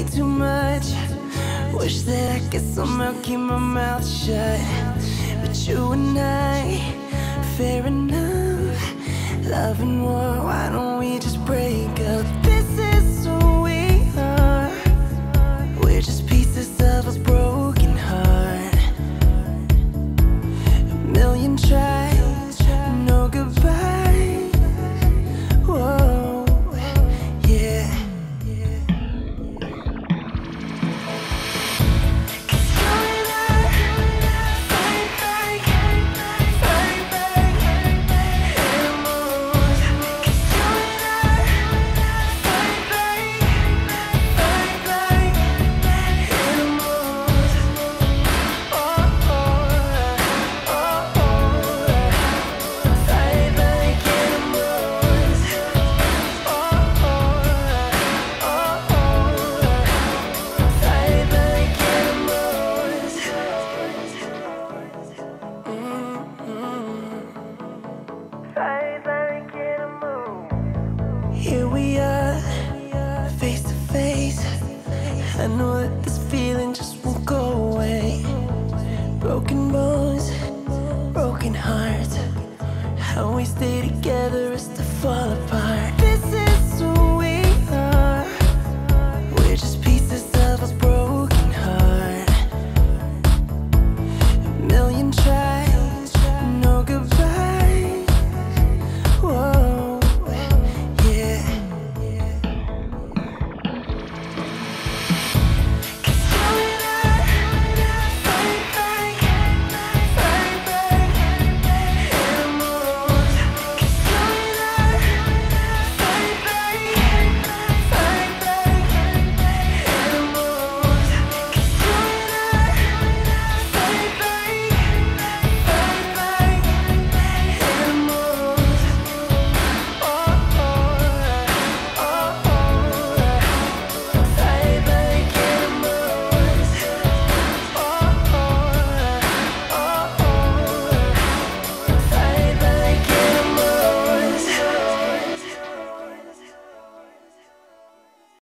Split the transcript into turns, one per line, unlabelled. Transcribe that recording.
way too much. Wish that I could somehow keep my mouth shut. But you and I, fair enough. Love and war, why don't I know that this feeling just won't go away Broken bones, broken hearts. How we stay together is to fall apart